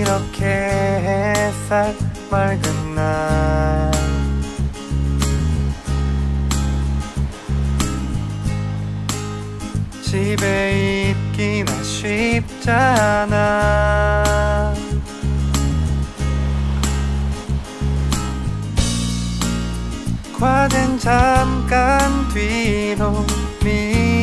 이렇게 햇살 맑은 날. 집에 있기나 쉽잖아. 과den 잠깐 뒤로 밀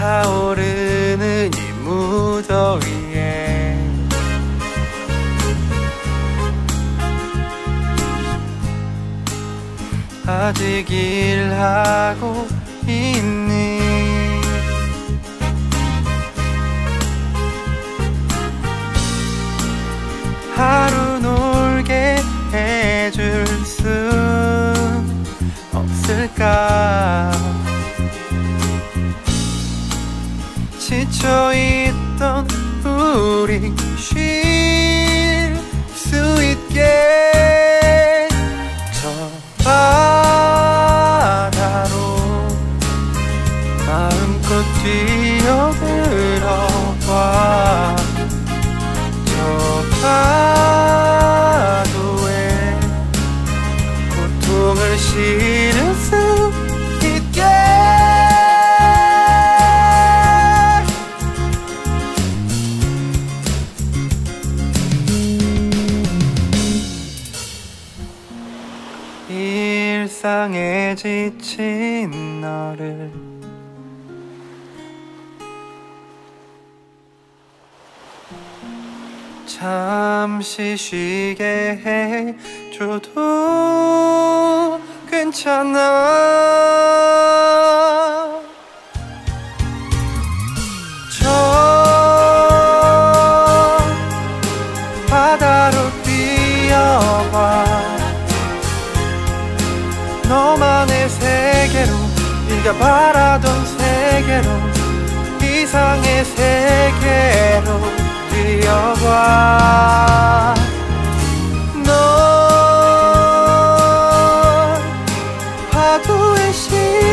타오르는 이 무더위에 아직 일하고 있니? 하루 놀게 해줄 지쳐있던 우리 쉴 수 있게 저 바다로 마음껏 뛰어들 일상에 지친 너를. 잠시 쉬게 해줘도 괜찮아 혼자 바라던 세계로 이상의 세계로 뛰어가 널 파도의 시